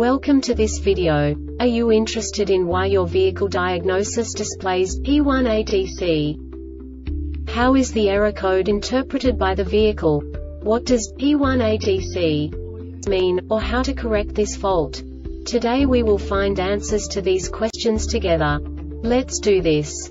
Welcome to this video. Are you interested in why your vehicle diagnosis displays P1ADC? How is the error code interpreted by the vehicle? What does P1ADC mean, or how to correct this fault? Today we will find answers to these questions together. Let's do this.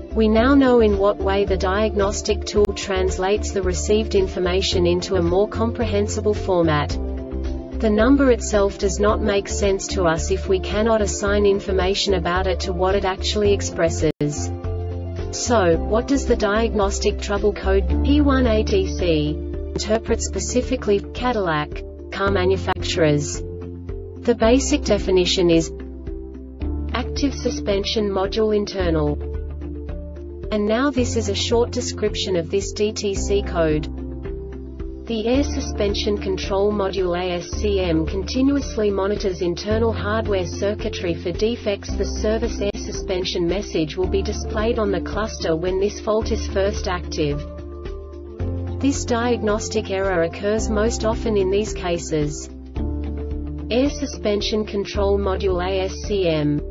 We now know in what way the diagnostic tool translates the received information into a more comprehensible format. The number itself does not make sense to us if we cannot assign information about it to what it actually expresses. So, what does the diagnostic trouble code P1ADC interpret specifically Cadillac car manufacturers? The basic definition is active suspension module internal. And now this is a short description of this DTC code. The Air Suspension Control Module ASCM continuously monitors internal hardware circuitry for defects. The service air suspension message will be displayed on the cluster when this fault is first active. This diagnostic error occurs most often in these cases. Air Suspension Control Module ASCM